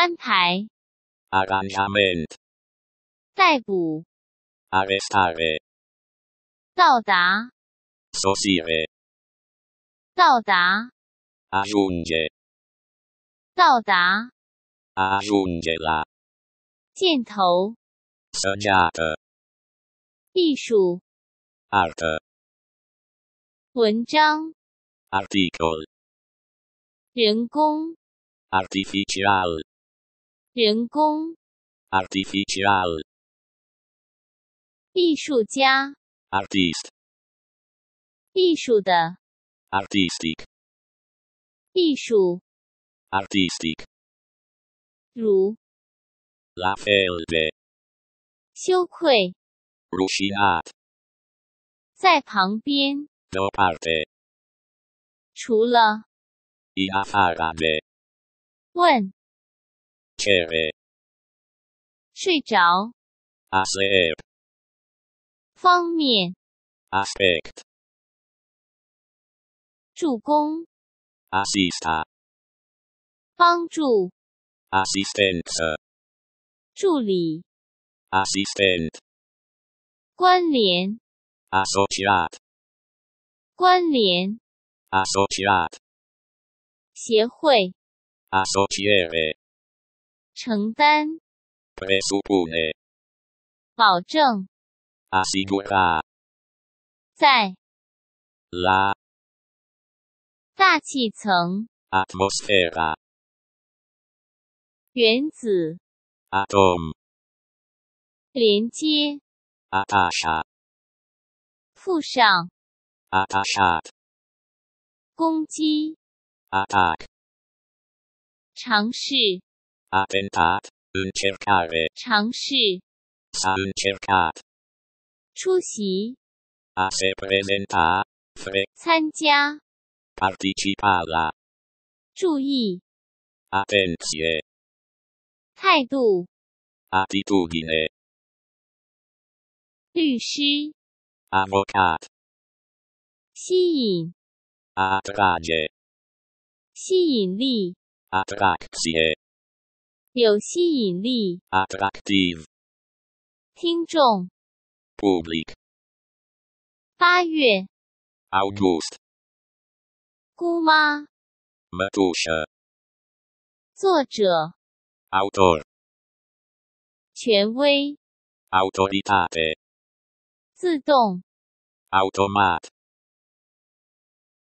安排、arrangiament, 逮捕、arrestare, 到达、sosire, 到达、aggiunge, 到达、aggiungela, 箭头、soggiata, 艺术、arte, 文章、articol, 人工、artificial, 人工、artificial, 艺术家、artist, 艺术的、artistic, 艺术，artistic, 如 la felde, 羞愧，ruscinat, 在旁边，do parte, 除了 iafarade, 问睡着 aser, 方面 aspect, 助攻 assista, 帮助 assistenza, 助理 assistent, 关联 Associate 关联 Associate 协会 associere, 承担保证在 la 大气层 atmosfera, 原子 atom, 连接附上攻击尝试 attentat, încercare, 尝试 s-a încercat, 出席 a se prezenta, fre, 参加 participa la, 注意 atenție, 态度律师 avocat, 吸引 a atrage, 吸引力 attractie, 有吸引力 attractive 听众 public, 八月 august, 姑妈 mătușă, 作者 autor, 权威 autoritate, 自动 automat,